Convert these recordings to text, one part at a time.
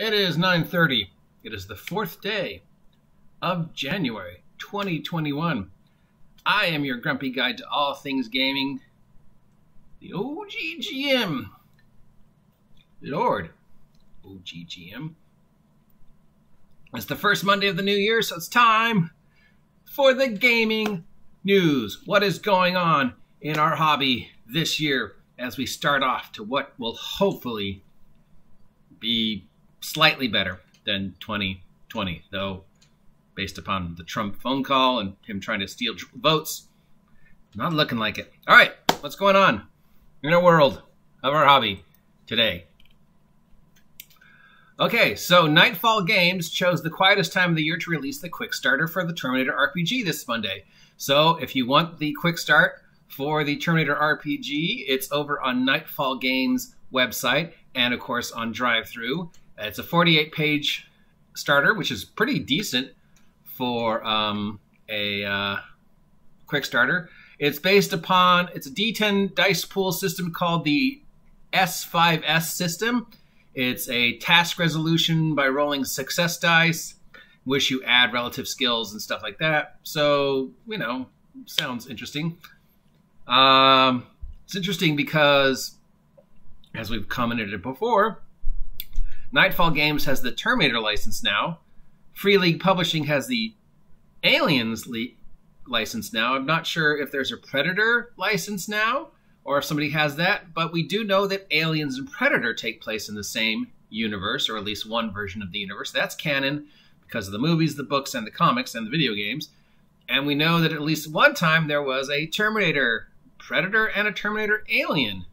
It is 9:30. It is the 4th day of January 2021. I am your grumpy guide to all things gaming, the OGGM. Lord, OGGM. It's the first Monday of the new year, so it's time for the gaming news. What is going on in our hobby this year as we start off to what will hopefully be slightly better than 2020, though, based upon the Trump phone call and him trying to steal votes, not looking like it. All right, what's going on in our world of our hobby today? Okay, so Nightfall Games chose the quietest time of the year to release the quick starter for the Terminator RPG this Monday. So if you want the quick start for the Terminator RPG, it's over on Nightfall Games website and of course on DriveThru. It's a 48 page starter, which is pretty decent for um, a uh, quick starter. It's based upon it's a D10 dice pool system called the S5S system. It's a task resolution by rolling success dice, which you add relative skills and stuff like that. So you know, sounds interesting. Um, it's interesting because, as we've commented before, Nightfall Games has the Terminator license now. Free League Publishing has the Aliens li- license now. I'm not sure if there's a Predator license now or if somebody has that, but we do know that Aliens and Predator take place in the same universe, or at least one version of the universe. That's canon because of the movies, the books, and the comics and the video games. And we know that at least one time there was a Terminator Predator and a Terminator Alien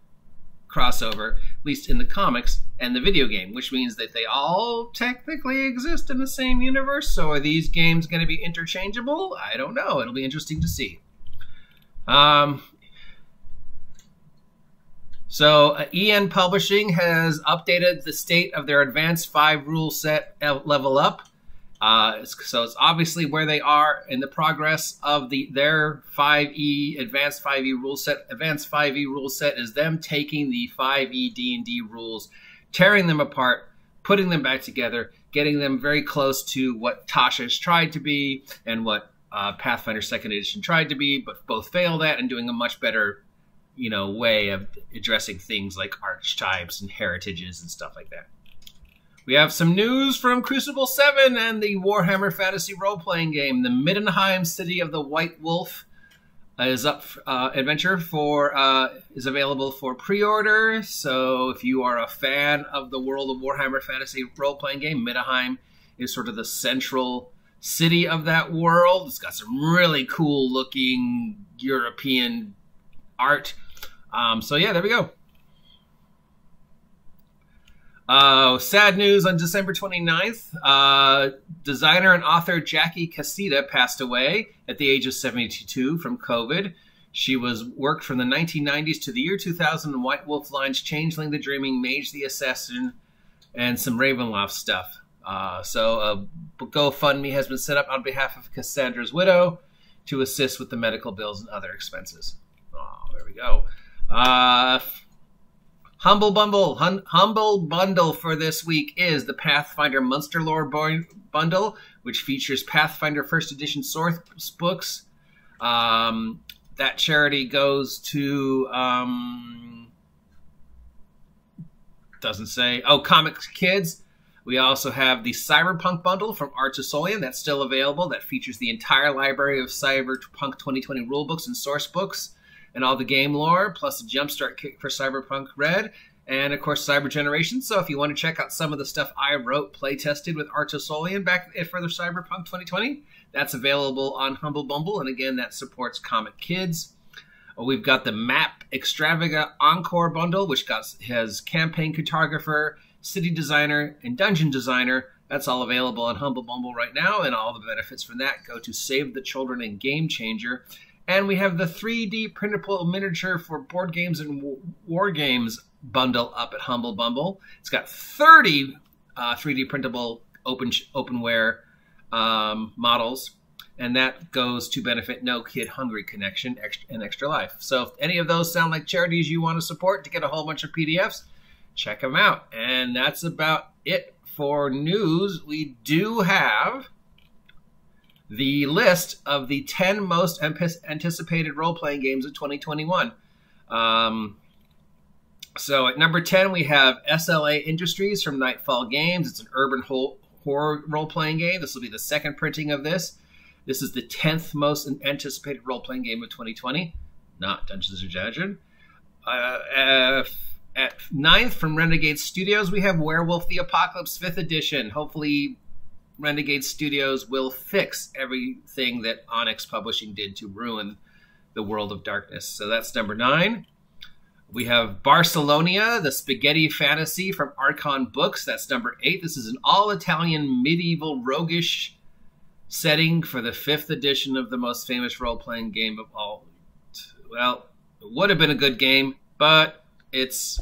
crossover, least in the comics and the video game, which means that they all technically exist in the same universe. So are these games going to be interchangeable? I don't know. It'll be interesting to see. Um, so uh, EN Publishing has updated the state of their Advanced 5 rule set level up. Uh, so it's obviously where they are in the progress of the their 5e advanced 5e rule set. Advanced 5e rule set is them taking the 5e D&D rules, tearing them apart, putting them back together, getting them very close to what Tasha's tried to be and what uh, Pathfinder Second Edition tried to be, but both failed at, and doing a much better, you know, way of addressing things like archetypes and heritages and stuff like that. We have some news from Cubicle 7 and the Warhammer Fantasy role playing game. The Middenheim City of the White Wolf is up uh, adventure for uh, is available for pre-order. So if you are a fan of the world of Warhammer Fantasy role playing game, Middenheim is sort of the central city of that world. It's got some really cool looking European art. Um, so yeah, there we go. Uh, sad news on December 29th. Uh, designer and author Jackie Cassada passed away at the age of 72 from COVID. She was worked from the 1990s to the year 2000 in White Wolf lines, Changeling the Dreaming, Mage the Ascension, and some Ravenloft stuff. Uh, so a GoFundMe has been set up on behalf of Cassada's widow to assist with the medical bills and other expenses. Oh, there we go. Humble Bundle, hum, Humble Bundle for this week is the Pathfinder Monster Lore Bundle, which features Pathfinder First Edition source books. Um, that charity goes to um, doesn't say. Oh, Comics Kids. We also have the Cyberpunk bundle from R. Talsorian that's still available. That features the entire library of Cyberpunk 2020 rulebooks and source books and all the game lore, plus a jumpstart kit for Cyberpunk Red, and of course Cyber Generation. So if you want to check out some of the stuff I wrote, play tested with R. Talsorian back for the Cyberpunk 2020, that's available on Humble Bumble, and again that supports Comic Kids. We've got the Map Extravaga Encore bundle, which got, has campaign cartographer, city designer, and dungeon designer. That's all available on Humble Bumble right now, and all the benefits from that go to Save the Children and Game Changer. And we have the 3D printable miniature for board games and war games bundle up at Humble Bumble. It's got 30 uh, 3D printable open openware um, models, and that goes to benefit No Kid Hungry Connection and Extra Life. So if any of those sound like charities you want to support to get a whole bunch of PDFs, check them out. And that's about it for news, we do have the list of the 10 most anticipated role playing games of 2021. Um, so at number 10, we have SLA Industries from Nightfall Games. It's an urban horror role playing game. This will be the second printing of this. This is the 10th most anticipated role playing game of 2020, not Dungeons and Dragons. Uh, at ninth from Renegade Studios, we have Werewolf the Apocalypse 5th Edition. Hopefully, Renegade Studios will fix everything that Onyx Publishing did to ruin the world of darkness. So that's number nine. We have Brancalonia, the spaghetti fantasy from Acheron Books. That's number eight. This is an all Italian medieval roguish setting for the fifth edition of the most famous role playing game of all. Well, it would have been a good game, but it's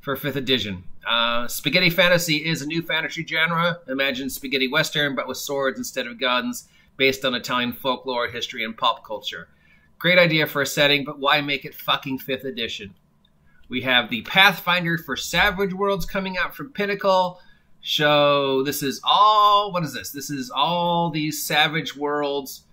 for fifth edition. Uh, spaghetti fantasy is a new fantasy genre. Imagine spaghetti western, but with swords instead of guns, based on Italian folklore, history, and pop culture. Great idea for a setting, but why make it fucking fifth edition? We have the Pathfinder for Savage Worlds coming out from Pinnacle. So this is all. What is this? This is all these Savage Worlds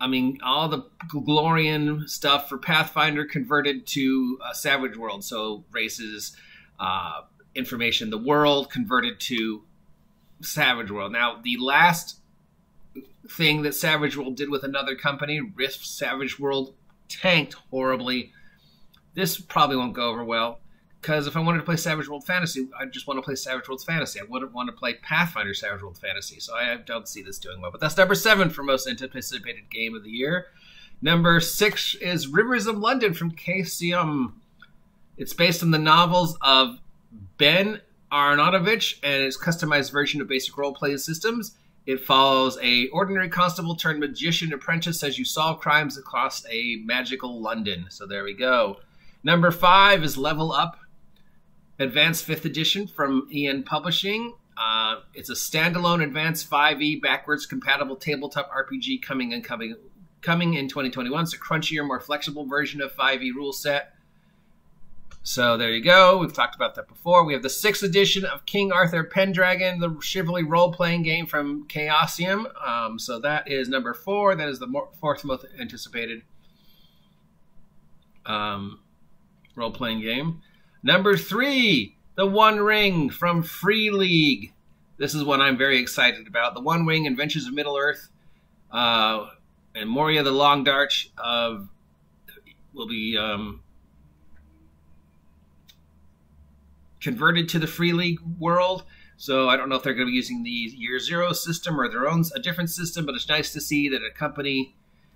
I mean, all the Golarion stuff for Pathfinder converted to a Savage World. So races, uh, information, the world converted to Savage World. Now, the last thing that Savage World did with another company, Rift Savage World, tanked horribly. This probably won't go over well. Because if I wanted to play Savage World Fantasy, I just want to play Savage World Fantasy. I wouldn't want to play Pathfinder Savage World Fantasy. So I don't see this doing well. But that's number seven for most anticipated game of the year. Number six is Rivers of London from Chaosium. It's based on the novels of Ben Aaronovitch and its customized version of basic role-playing systems. It follows a ordinary constable turned magician apprentice as you solve crimes across a magical London. So there we go. Number five is Level Up Advanced 5th Edition from EN Publishing. Uh, it's a standalone Advanced 5e backwards compatible tabletop RPG coming in coming coming in 2021. It's a crunchier, more flexible version of 5e rule set. So there you go. We've talked about that before. We have the sixth edition of King Arthur Pendragon, the chivalry role-playing game from Chaosium. Um, so that is number four. That is the fourth most anticipated um, role-playing game. Number three, The One Ring from Free League. This is one I'm very excited about. The One Ring Adventures of Middle Earth uh, and Moria the Long Darch of will be um, converted to the Free League world. So I don't know if they're going to be using the Year Zero system or their own a different system, but it's nice to see that a company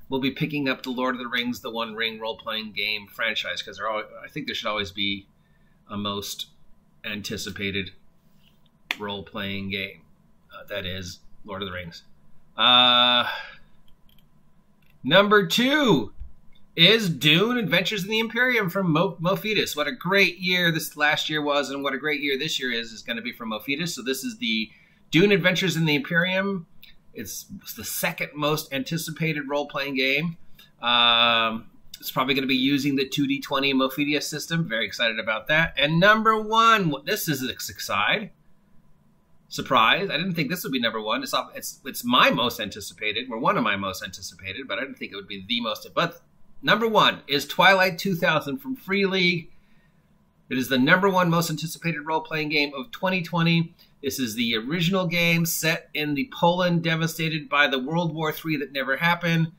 will be picking up the Lord of the Rings, the One Ring role playing game franchise because I think there should always be a most anticipated role playing game. Uh, that is Lord of the Rings. Uh, number two is Dune Adventures in the Imperium from Mo- Modiphius. What a great year this last year was, and what a great year this year is, is going to be from Modiphius. So, this is the Dune Adventures in the Imperium. It's, it's the second most anticipated role playing game. Um, it's probably going to be using the 2D20 Modiphius system. Very excited about that. And number one, this is excited. Surprise! I didn't think this would be number one. It's it's it's my most anticipated, or one of my most anticipated, but I didn't think it would be the most. But number one is Twilight 2000 from Free League. It is the number one most anticipated role playing game of 2020. This is the original game set in the Poland devastated by the World War III that never happened.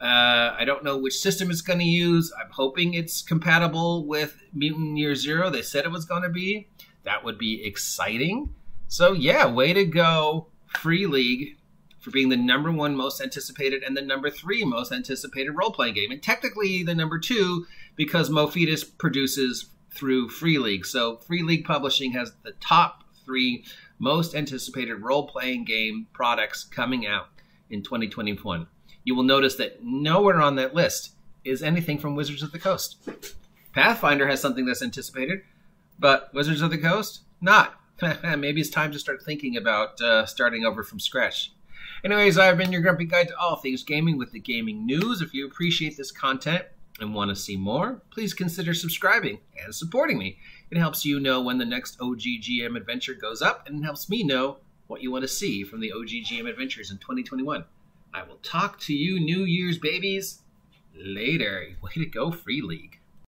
Uh, I don't know which system it's going to use. I'm hoping it's compatible with Mutant Year Zero. They said it was going to be. That would be exciting. So, yeah, way to go, Free League, for being the number one most anticipated and the number three most anticipated role playing game. And technically the number two because Modiphius produces through Free League. So, Free League Publishing has the top three most anticipated role playing game products coming out in 2021 you will notice that nowhere on that list is anything from Wizards of the Coast. Pathfinder has something that's anticipated, but Wizards of the Coast, not. Maybe it's time to start thinking about uh, starting over from scratch. Anyways, I've been your grumpy guide to all things gaming with the gaming news. If you appreciate this content and want to see more, please consider subscribing and supporting me. It helps you know when the next OGGM adventure goes up, and it helps me know what you want to see from the OGGM adventures in 2021. I will talk to you, New Year's babies, later. Way to go, Free League.